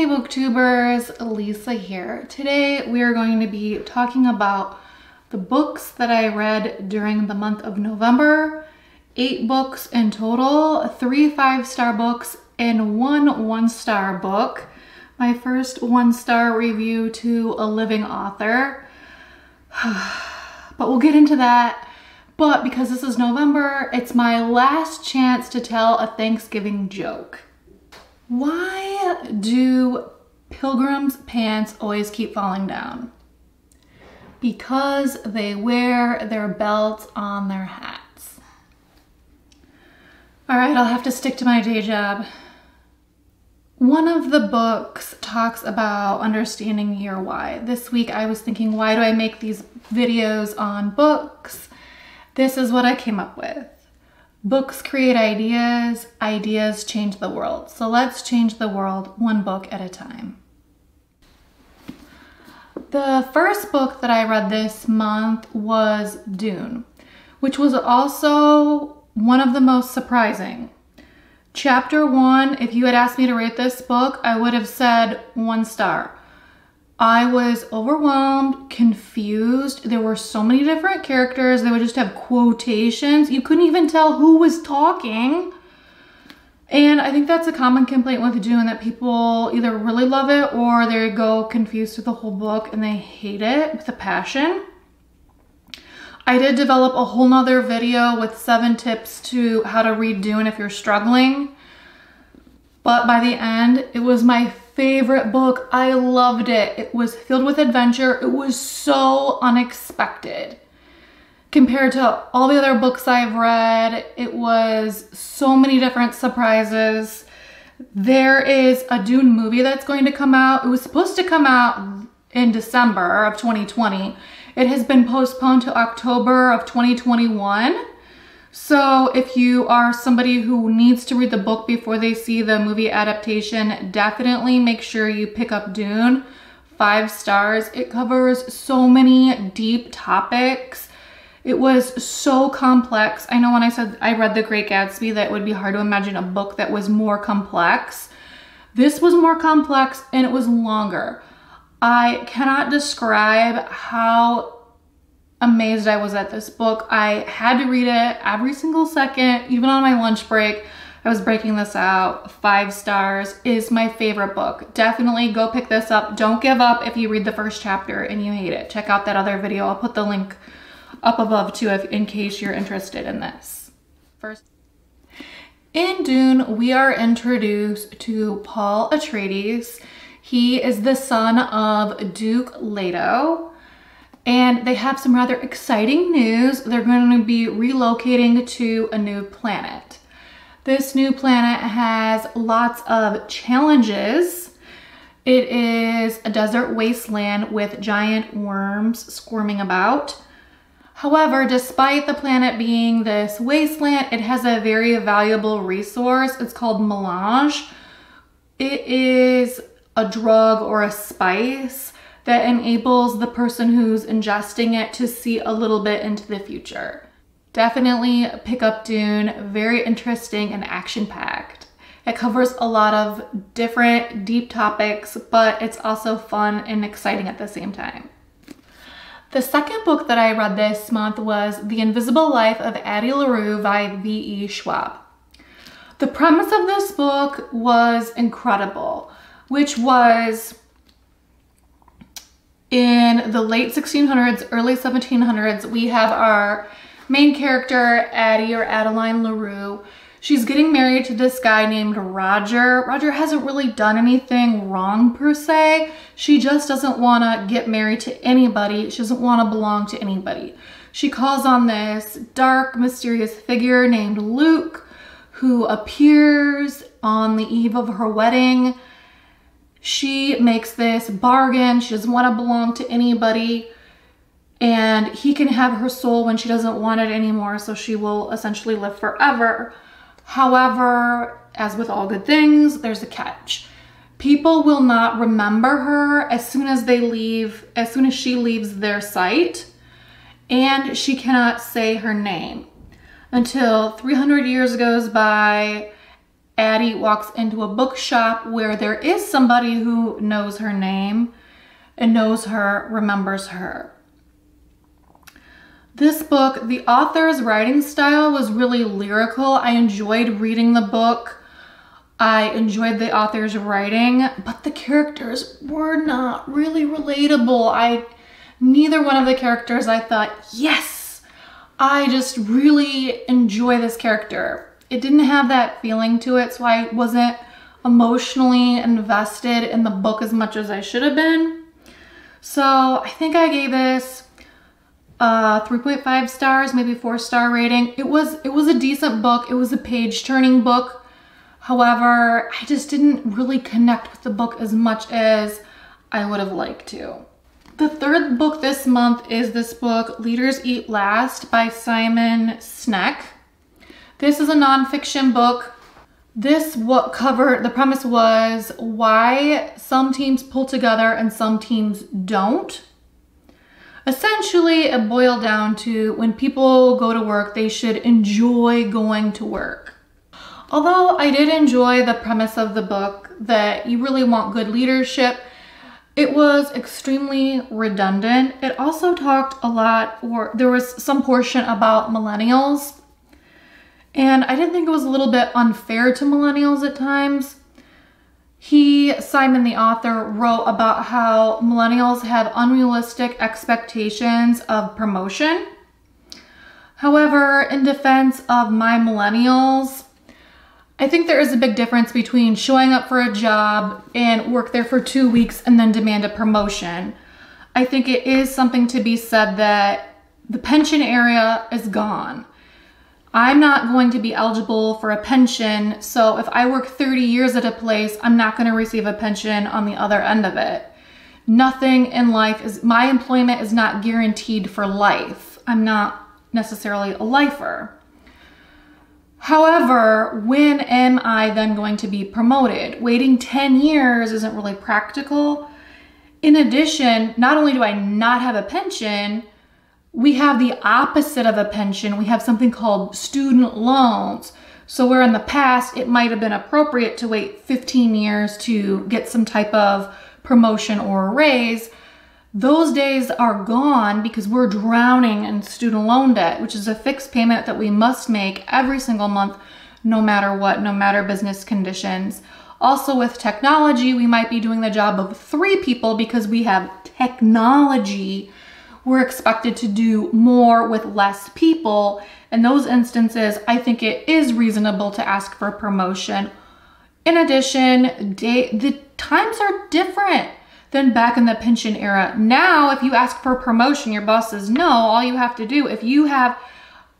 Hey booktubers, Lisa here. Today we are going to be talking about the books that I read during the month of November. Eight books in total, three five-star books and one one-star book. My first one-star review to a living author. but we'll get into that. But because this is November, it's my last chance to tell a Thanksgiving joke. Why do pilgrims' pants always keep falling down? Because they wear their belts on their hats. All right, I'll have to stick to my day job. One of the books talks about understanding your why. This week I was thinking, why do I make these videos on books? This is what I came up with. Books create ideas, ideas change the world. So let's change the world one book at a time. The first book that I read this month was Dune, which was also one of the most surprising. Chapter one, if you had asked me to rate this book, I would have said one star. I was overwhelmed, confused. There were so many different characters. They would just have quotations. You couldn't even tell who was talking. And I think that's a common complaint with Dune that people either really love it or they go confused through the whole book and they hate it with a passion. I did develop a whole nother video with seven tips to how to read Dune if you're struggling. But by the end, it was my favorite book. I loved it. It was filled with adventure. It was so unexpected. Compared to all the other books I've read, it was so many different surprises. There is a Dune movie that's going to come out. It was supposed to come out in December of 2020. It has been postponed to October of 2021. So if you are somebody who needs to read the book before they see the movie adaptation, definitely make sure you pick up Dune. Five stars. It covers so many deep topics. It was so complex. I know when I said I read The Great Gatsby that it would be hard to imagine a book that was more complex. This was more complex and it was longer. I cannot describe how amazed I was at this book. I had to read it every single second, even on my lunch break. I was breaking this out. Five stars is my favorite book. Definitely go pick this up. Don't give up if you read the first chapter and you hate it. Check out that other video. I'll put the link up above too if, in case you're interested in this. First. In Dune, we are introduced to Paul Atreides. He is the son of Duke Leto, and they have some rather exciting news. They're going to be relocating to a new planet. This new planet has lots of challenges. It is a desert wasteland with giant worms squirming about. However, despite the planet being this wasteland, it has a very valuable resource. It's called melange. It is a drug or a spice that enables the person who's ingesting it to see a little bit into the future. Definitely pick up Dune, very interesting and action-packed. It covers a lot of different deep topics, but it's also fun and exciting at the same time. The second book that I read this month was The Invisible Life of Addie LaRue by V.E. Schwab. The premise of this book was incredible, which was in the late 1600s, early 1700s, we have our main character, Addie or Adeline LaRue. She's getting married to this guy named Roger. Roger hasn't really done anything wrong per se. She just doesn't want to get married to anybody. She doesn't want to belong to anybody. She calls on this dark, mysterious figure named Luke who appears on the eve of her wedding she makes this bargain. She doesn't want to belong to anybody. And he can have her soul when she doesn't want it anymore. So she will essentially live forever. However, as with all good things, there's a catch. People will not remember her as soon as they leave, as soon as she leaves their sight. And she cannot say her name until 300 years goes by Addie walks into a bookshop where there is somebody who knows her name and knows her, remembers her. This book, the author's writing style was really lyrical. I enjoyed reading the book. I enjoyed the author's writing, but the characters were not really relatable. I neither one of the characters I thought, "Yes, I just really enjoy this character." It didn't have that feeling to it, so I wasn't emotionally invested in the book as much as I should have been. So I think I gave this uh, 3.5 stars, maybe four star rating. It was it was a decent book. It was a page turning book. However, I just didn't really connect with the book as much as I would have liked to. The third book this month is this book, Leaders Eat Last by Simon Sinek. This is a nonfiction book. This what covered, the premise was why some teams pull together and some teams don't. Essentially, it boiled down to when people go to work, they should enjoy going to work. Although I did enjoy the premise of the book that you really want good leadership, it was extremely redundant. It also talked a lot, or there was some portion about millennials. And I didn't think it was a little bit unfair to millennials at times. He, Simon the author, wrote about how millennials have unrealistic expectations of promotion. However, in defense of my millennials, I think there is a big difference between showing up for a job and work there for two weeks and then demand a promotion. I think it is something to be said that the pension area is gone. I'm not going to be eligible for a pension, so if I work 30 years at a place, I'm not going to receive a pension on the other end of it. Nothing in life is, my employment is not guaranteed for life. I'm not necessarily a lifer. However, when am I then going to be promoted? Waiting 10 years isn't really practical. In addition, not only do I not have a pension, we have the opposite of a pension. We have something called student loans. So where in the past it might have been appropriate to wait 15 years to get some type of promotion or raise, those days are gone because we're drowning in student loan debt, which is a fixed payment that we must make every single month, no matter what, no matter business conditions. Also, with technology, we might be doing the job of three people because we have technology we're expected to do more with less people. In those instances, I think it is reasonable to ask for promotion. In addition, day, the times are different than back in the pension era. Now, if you ask for promotion, your boss says no. All you have to do, if you have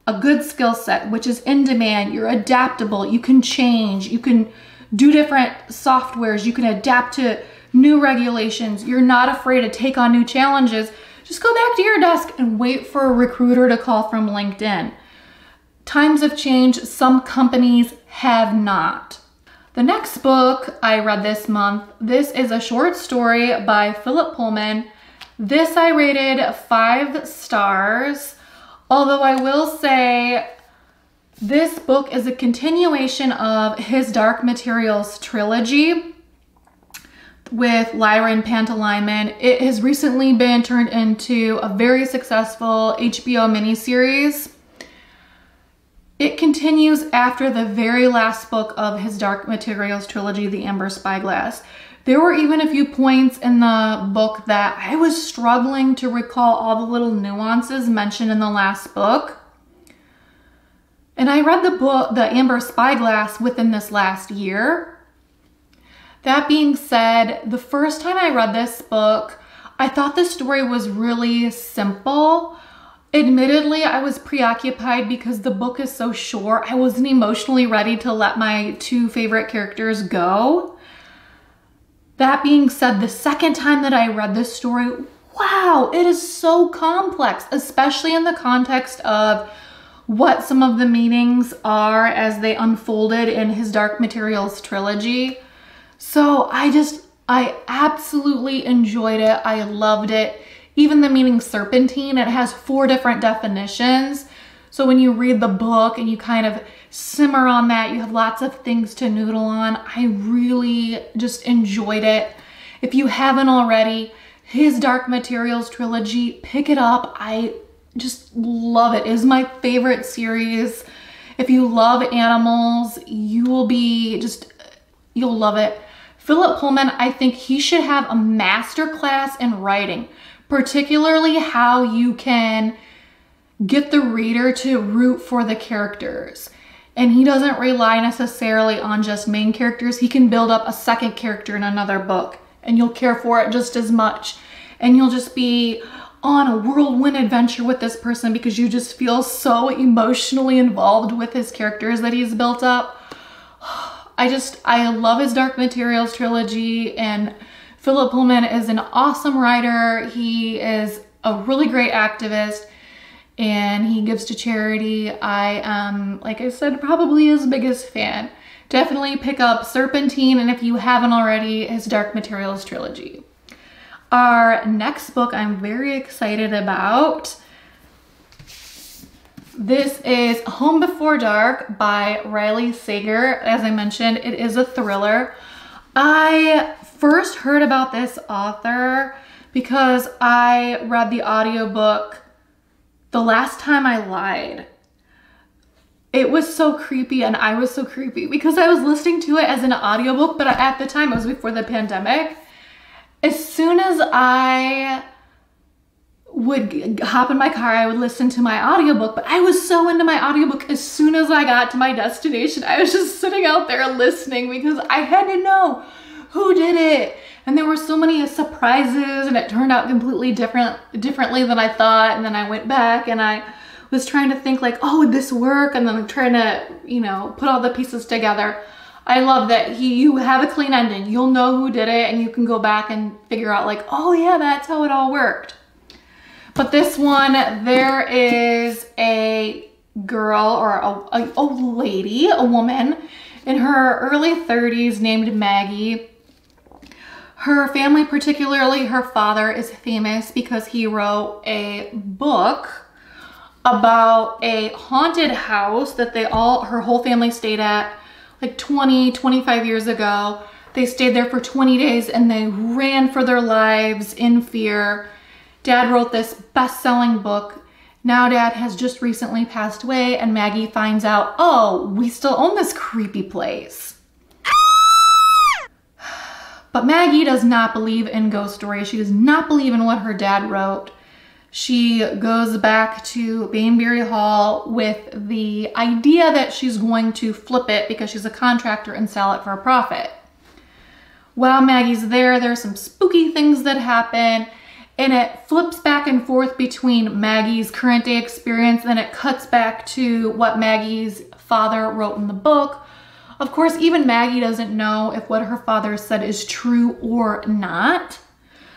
a good skill set, which is in demand, you're adaptable, you can change, you can do different softwares, you can adapt to new regulations, you're not afraid to take on new challenges just go back to your desk and wait for a recruiter to call from LinkedIn. Times have changed, some companies have not. The next book I read this month, this is a short story by Philip Pullman. This I rated five stars, although I will say this book is a continuation of his Dark Materials trilogy with Lyra and Pantalaimon. It has recently been turned into a very successful HBO miniseries. It continues after the very last book of his Dark Materials trilogy, The Amber Spyglass. There were even a few points in the book that I was struggling to recall all the little nuances mentioned in the last book. And I read the book, The Amber Spyglass, within this last year. That being said, the first time I read this book, I thought the story was really simple. Admittedly, I was preoccupied because the book is so short. I wasn't emotionally ready to let my two favorite characters go. That being said, the second time that I read this story, wow, it is so complex, especially in the context of what some of the meanings are as they unfolded in his Dark Materials trilogy. So I just, I absolutely enjoyed it. I loved it. Even the meaning serpentine, it has four different definitions. So when you read the book and you kind of simmer on that, you have lots of things to noodle on. I really just enjoyed it. If you haven't already, his Dark Materials trilogy, pick it up. I just love it. It is my favorite series. If you love animals, you will be just, you'll love it. Philip Pullman, I think he should have a master class in writing, particularly how you can get the reader to root for the characters. And he doesn't rely necessarily on just main characters. He can build up a second character in another book and you'll care for it just as much. And you'll just be on a whirlwind adventure with this person because you just feel so emotionally involved with his characters that he's built up. I just, I love his Dark Materials trilogy and Philip Pullman is an awesome writer. He is a really great activist and he gives to charity. I am, like I said, probably his biggest fan. Definitely pick up Serpentine, and if you haven't already, his Dark Materials trilogy. Our next book I'm very excited about. This is Home Before Dark by Riley Sager. As I mentioned, it is a thriller. I first heard about this author because I read the audiobook the last time I lied, it was so creepy and I was so creepy because I was listening to it as an audiobook, but at the time it was before the pandemic. As soon as I would hop in my car, I would listen to my audiobook, but I was so into my audiobook as soon as I got to my destination. I was just sitting out there listening because I had to know who did it. And there were so many surprises and it turned out completely different differently than I thought. And then I went back and I was trying to think like oh would this work? And then I'm trying to you know put all the pieces together. I love that he you have a clean ending. You'll know who did it and you can go back and figure out like oh yeah that's how it all worked but this one there is a girl or a, a, a lady a woman in her early 30s named Maggie her family, particularly her father, is famous because he wrote a book about a haunted house that they all, her whole family stayed at like 20, 25 years ago. They stayed there for 20 days and they ran for their lives in fear. Dad wrote this best-selling book. Now dad has just recently passed away and Maggie finds out, oh, we still own this creepy place. But Maggie does not believe in ghost stories. She does not believe in what her dad wrote. She goes back to Baneberry Hall with the idea that she's going to flip it because she's a contractor and sell it for a profit. While Maggie's there, there's some spooky things that happen and it flips back and forth between Maggie's current day experience and it cuts back to what Maggie's father wrote in the book, of course, even Maggie doesn't know if what her father said is true or not.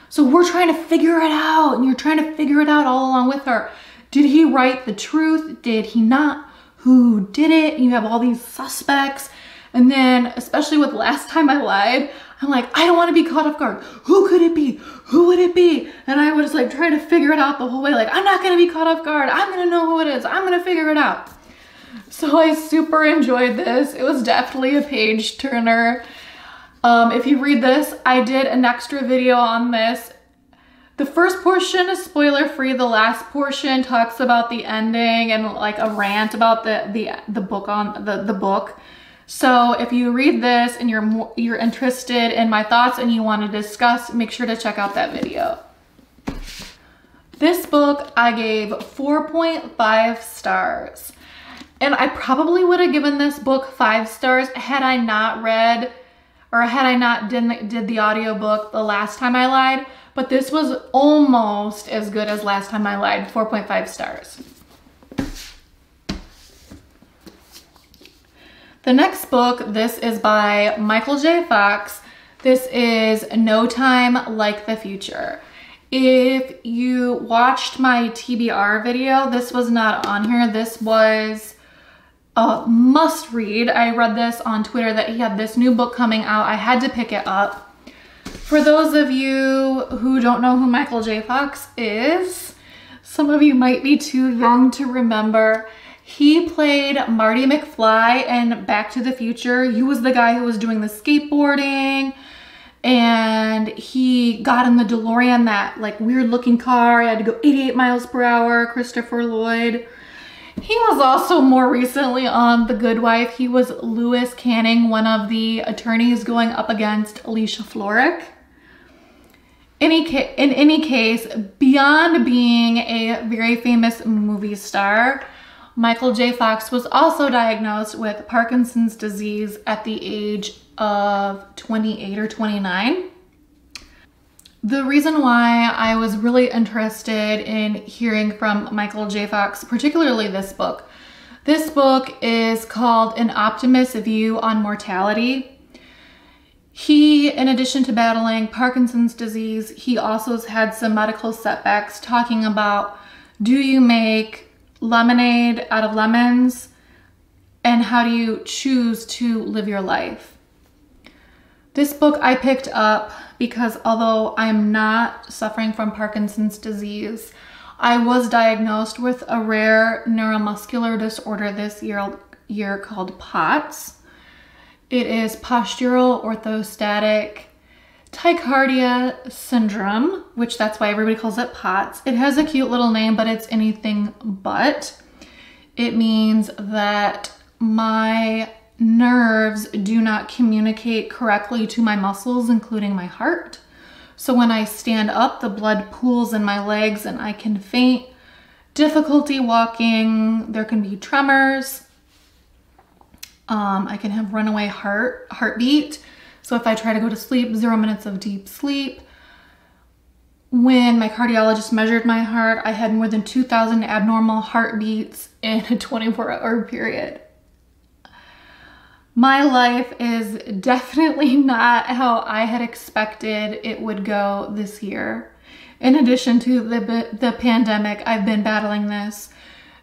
So we're trying to figure it out and you're trying to figure it out all along with her. Did he write the truth? Did he not? Who did it? You have all these suspects. And then, especially with last time I lied, I'm like, I don't want to be caught off guard. Who could it be? Who would it be? And I was like trying to figure it out the whole way. Like, I'm not going to be caught off guard. I'm going to know who it is. I'm going to figure it out. So I super enjoyed this. It was definitely a page turner. Um, if you read this, I did an extra video on this. The first portion is spoiler free. The last portion talks about the ending and like a rant about the the the book on the the book. So if you read this and you're you're interested in my thoughts and you want to discuss, make sure to check out that video. This book I gave 4.5 stars. And I probably would have given this book five stars had I not read or had I not did, did the audiobook the last time I lied. But this was almost as good as last time I lied, 4.5 stars. The next book, this is by Michael J. Fox. This is No Time Like the Future. If you watched my TBR video, this was not on here. This was a must read. I read this on Twitter that he had this new book coming out. I had to pick it up. For those of you who don't know who Michael J. Fox is, some of you might be too young to remember. He played Marty McFly in Back to the Future. He was the guy who was doing the skateboarding and he got in the DeLorean, that like weird looking car. He had to go 88 miles per hour, Christopher Lloyd. He was also more recently on The Good Wife. He was Louis Canning, one of the attorneys going up against Alicia Florrick. Any in any case, beyond being a very famous movie star, Michael J. Fox was also diagnosed with Parkinson's disease at the age of 28 or 29. The reason why I was really interested in hearing from Michael J. Fox, particularly this book, this book is called An Optimist's View on Mortality. He, in addition to battling Parkinson's disease, he also has had some medical setbacks talking about do you make lemonade out of lemons and how do you choose to live your life? This book I picked up because although I'm not suffering from Parkinson's disease, I was diagnosed with a rare neuromuscular disorder this year, year called POTS. It is postural orthostatic tachycardia syndrome, which that's why everybody calls it POTS. It has a cute little name, but it's anything but. It means that my nerves do not communicate correctly to my muscles, including my heart. So when I stand up, the blood pools in my legs and I can faint, difficulty walking, there can be tremors. Um, I can have runaway heart heartbeat. So if I try to go to sleep, zero minutes of deep sleep. When my cardiologist measured my heart, I had more than 2,000 abnormal heartbeats in a 24 hour period my life is definitely not how I had expected it would go this year. In addition to the, the pandemic, I've been battling this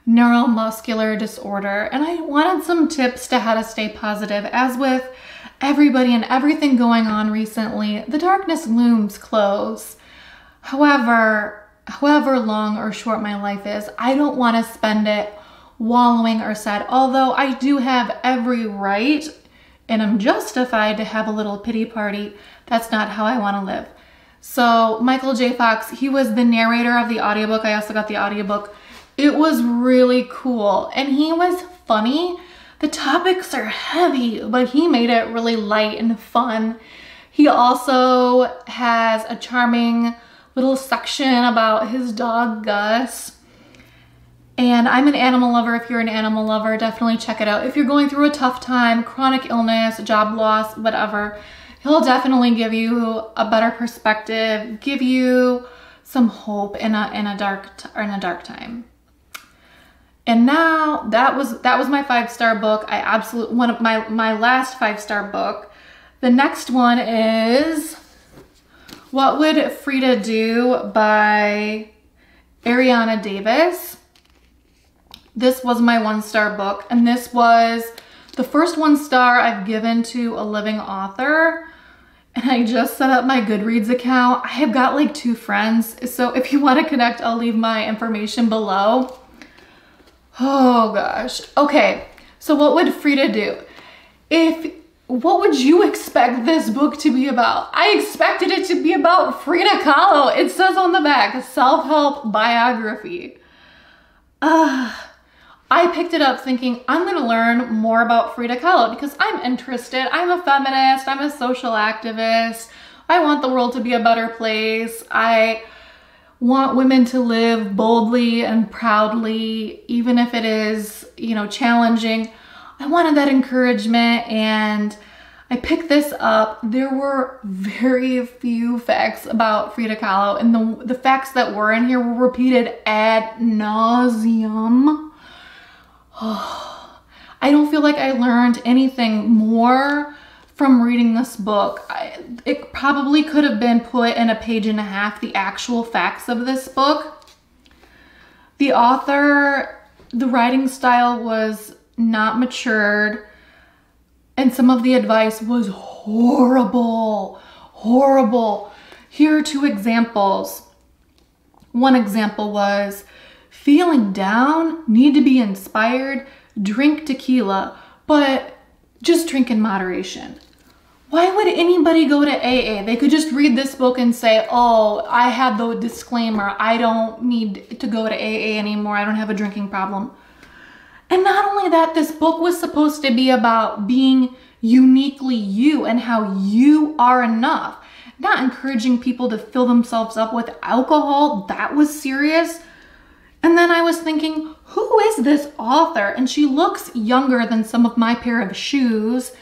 neuromuscular disorder and I wanted some tips to how to stay positive. As with everybody and everything going on recently, the darkness looms close. However, however long or short my life is, I don't want to spend it wallowing or sad, although I do have every right and I'm justified to have a little pity party. That's not how I want to live. So Michael J. Fox, he was the narrator of the audiobook. I also got the audiobook. It was really cool and he was funny. The topics are heavy, but he made it really light and fun. He also has a charming little section about his dog Gus and I'm an animal lover. If you're an animal lover, definitely check it out. If you're going through a tough time, chronic illness, job loss, whatever, he'll definitely give you a better perspective, give you some hope in a in a dark in a dark time. And now that was that was my five star book. I absolutely one of my my last five star book. The next one is What Would Frida Do by Arianna Davis. This was my one star book and this was the first one star I've given to a living author and I just set up my Goodreads account. I have got like two friends. So if you want to connect, I'll leave my information below. Oh gosh. Okay. So what would Frida do? If, what would you expect this book to be about? I expected it to be about Frida Kahlo. It says on the back, self-help biography. Uh, I picked it up thinking I'm gonna learn more about Frida Kahlo because I'm interested. I'm a feminist, I'm a social activist. I want the world to be a better place. I want women to live boldly and proudly, even if it is, you know, challenging. I wanted that encouragement and I picked this up. There were very few facts about Frida Kahlo and the, the facts that were in here were repeated ad nauseum. I don't feel like I learned anything more from reading this book. I, it probably could have been put in a page and a half, the actual facts of this book. The author, the writing style was not matured and some of the advice was horrible, horrible. Here are two examples. One example was feeling down, need to be inspired, drink tequila, but just drink in moderation. Why would anybody go to AA? They could just read this book and say, oh, I had the disclaimer. I don't need to go to AA anymore. I don't have a drinking problem. And not only that, this book was supposed to be about being uniquely you and how you are enough. Not encouraging people to fill themselves up with alcohol. That was serious. And then I was thinking, who is this author? And she looks younger than some of my pair of shoes.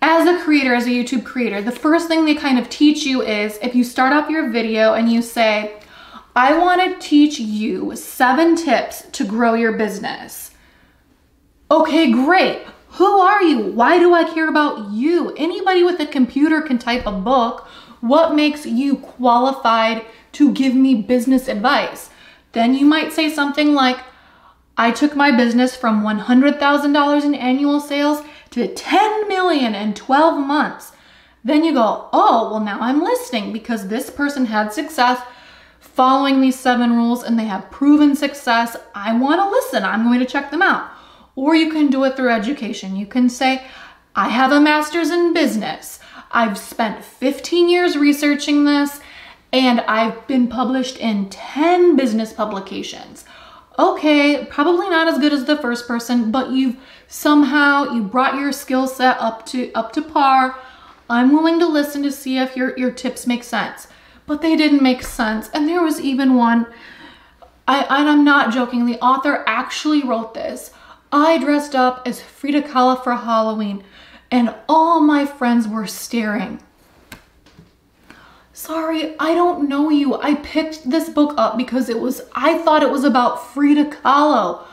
As a creator, as a YouTube creator, the first thing they kind of teach you is if you start off your video and you say, I want to teach you seven tips to grow your business. Okay, great. Who are you? Why do I care about you? Anybody with a computer can type a book. What makes you qualified to give me business advice? Then you might say something like, I took my business from $100,000 in annual sales to 10 million in 12 months. Then you go, oh, well, now I'm listening because this person had success following these seven rules and they have proven success. I want to listen. I'm going to check them out. Or you can do it through education. You can say, I have a master's in business. I've spent 15 years researching this and I've been published in 10 business publications. Okay, probably not as good as the first person, but you've somehow you brought your skill set up to up to par. I'm willing to listen to see if your your tips make sense. But they didn't make sense. And there was even one I and I'm not joking, the author actually wrote this. I dressed up as Frida Kahlo for Halloween and all my friends were staring. Sorry, I don't know you. I picked this book up because it was, I thought it was about Frida Kahlo.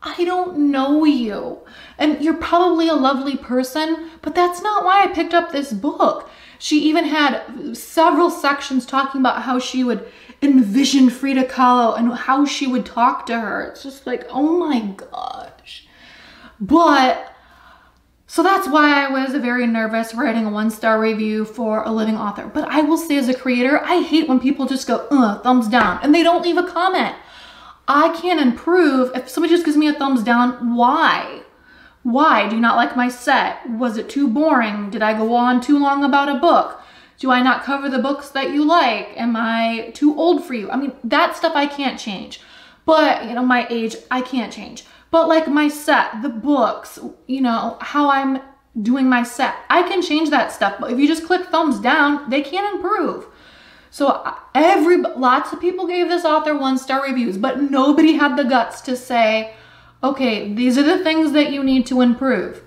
I don't know you. And you're probably a lovely person, but that's not why I picked up this book. She even had several sections talking about how she would envision Frida Kahlo and how she would talk to her. It's just like, oh my gosh. But so that's why I was very nervous writing a one star review for a living author. But I will say, as a creator, I hate when people just go, uh, thumbs down, and they don't leave a comment. I can improve if somebody just gives me a thumbs down. Why? Why? Do you not like my set? Was it too boring? Did I go on too long about a book? Do I not cover the books that you like? Am I too old for you? I mean, that stuff I can't change. But, you know, my age, I can't change. But like my set, the books, you know, how I'm doing my set, I can change that stuff. But if you just click thumbs down, they can't improve. So every lots of people gave this author one star reviews, but nobody had the guts to say, okay, these are the things that you need to improve.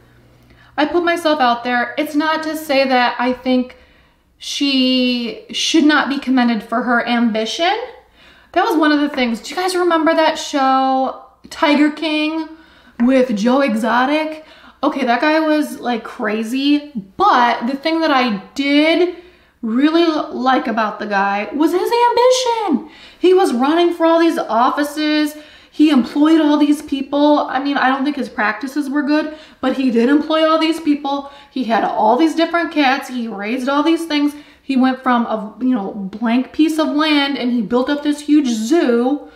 I put myself out there. It's not to say that I think she should not be commended for her ambition. That was one of the things. Do you guys remember that show Tiger King with Joe Exotic. Okay, that guy was like crazy, but the thing that I did really like about the guy was his ambition. He was running for all these offices. He employed all these people. I mean, I don't think his practices were good, but he did employ all these people. He had all these different cats. He raised all these things. He went from a, you know, blank piece of land and he built up this huge zoo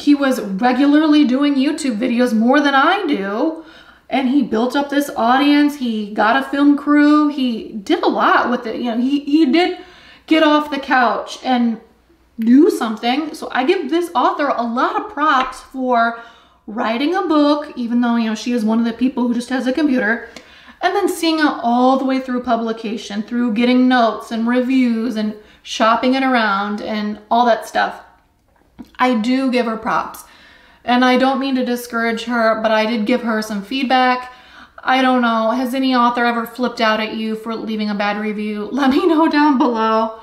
he was regularly doing YouTube videos more than I do. And he built up this audience. He got a film crew. He did a lot with it. You know, he, he did get off the couch and do something. So I give this author a lot of props for writing a book, even though, you know, she is one of the people who just has a computer, and then seeing it all the way through publication, through getting notes and reviews and shopping it around and all that stuff. I do give her props. And I don't mean to discourage her, but I did give her some feedback. I don't know, has any author ever flipped out at you for leaving a bad review? Let me know down below.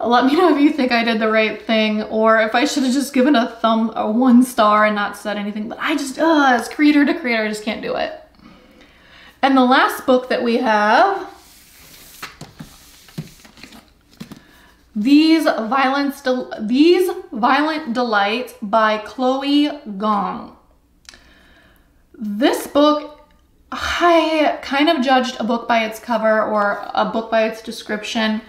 Let me know if you think I did the right thing or if I should have just given a thumb, a one star and not said anything. But I just, as creator to creator, I just can't do it. And the last book that we have These Violence Del These Violent Delights by Chloe Gong. This book, I kind of judged a book by its cover or a book by its description.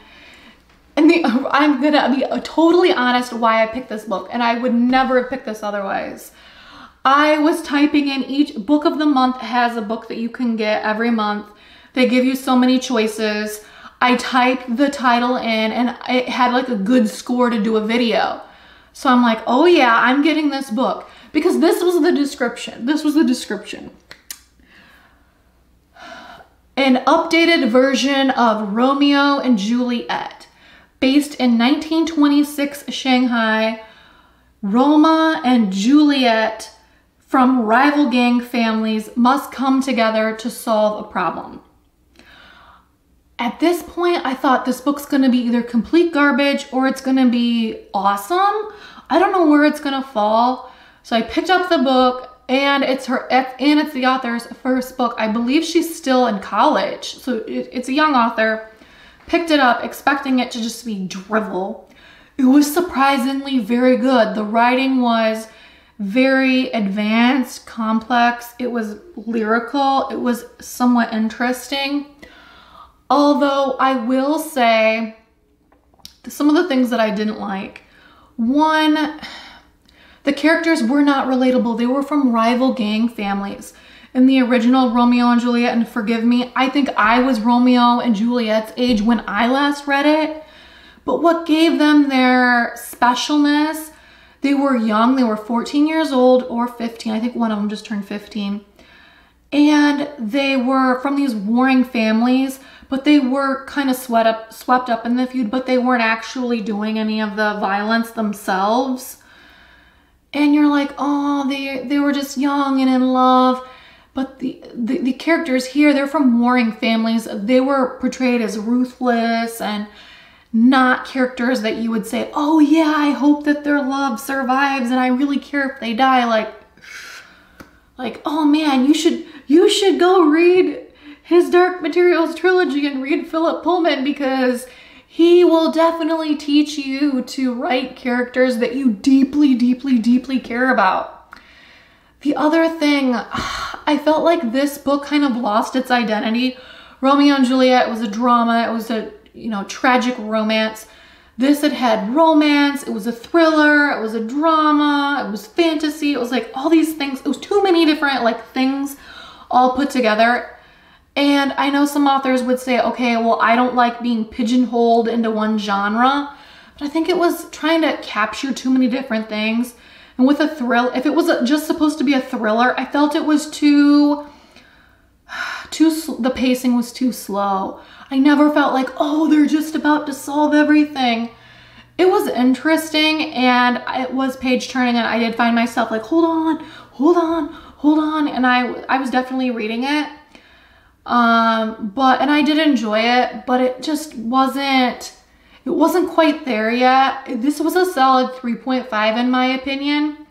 And the, I'm gonna be totally honest why I picked this book, and I would never have picked this otherwise. I was typing in each book of the month has a book that you can get every month. They give you so many choices. I typed the title in and it had like a good score to do a video. So I'm like, oh yeah, I'm getting this book because this was the description. This was the description. An updated version of Romeo and Juliet based in 1926 Shanghai, Roma and Juliet from rival gang families must come together to solve a problem. At this point, I thought this book's gonna be either complete garbage or it's gonna be awesome. I don't know where it's gonna fall. So I picked up the book and it's her and it's the author's first book. I believe she's still in college. So it's a young author picked it up expecting it to just be drivel. It was surprisingly very good. The writing was very advanced, complex. It was lyrical. It was somewhat interesting. Although I will say some of the things that I didn't like. One, the characters were not relatable. They were from rival gang families in the original Romeo and Juliet, and forgive me, I think I was Romeo and Juliet's age when I last read it. But what gave them their specialness, they were young, they were 14 years old or 15. I think one of them just turned 15. And they were from these warring families, but they were kind of swept up, swept up in the feud, but they weren't actually doing any of the violence themselves. And you're like, oh, they, they were just young and in love but the, the, the characters here, they're from warring families. They were portrayed as ruthless and not characters that you would say, oh yeah, I hope that their love survives and I really care if they die. Like, like, oh man, you should, you should go read his Dark Materials trilogy and read Philip Pullman because he will definitely teach you to write characters that you deeply, deeply, deeply care about. The other thing, I felt like this book kind of lost its identity. Romeo and Juliet was a drama. It was a, you know, tragic romance. This had had romance. It was a thriller. It was a drama. It was fantasy. It was like all these things. It was too many different like things all put together. And I know some authors would say, okay, well, I don't like being pigeonholed into one genre. But I think it was trying to capture too many different things. And with a thrill, if it was just supposed to be a thriller, I felt it was too, too, the pacing was too slow. I never felt like, oh, they're just about to solve everything. It was interesting and it was page turning and I did find myself like, hold on, hold on, hold on. And I, I was definitely reading it. Um, but, and I did enjoy it, but it just wasn't, it wasn't quite there yet. This was a solid 3.5 in my opinion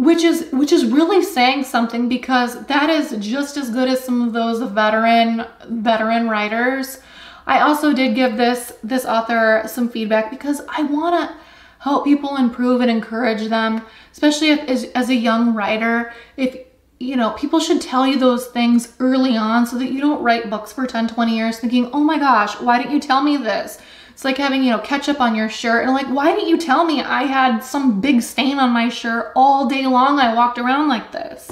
which is which is really saying something because that is just as good as some of those veteran veteran writers. I also did give this this author some feedback because I want to help people improve and encourage them, especially if as, as a young writer, if you know, people should tell you those things early on so that you don't write books for 10, 20 years thinking, oh my gosh, why didn't you tell me this? It's like having, you know, ketchup on your shirt and like, why didn't you tell me I had some big stain on my shirt all day long? I walked around like this.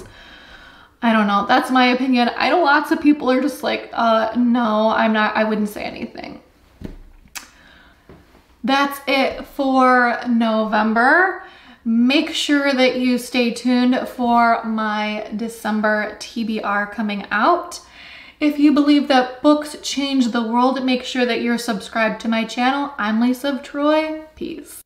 I don't know. That's my opinion. I know lots of people are just like, uh, no, I'm not, I wouldn't say anything. That's it for November. Make sure that you stay tuned for my December TBR coming out. If you believe that books change the world, make sure that you're subscribed to my channel. I'm Lisa of Troy. Peace.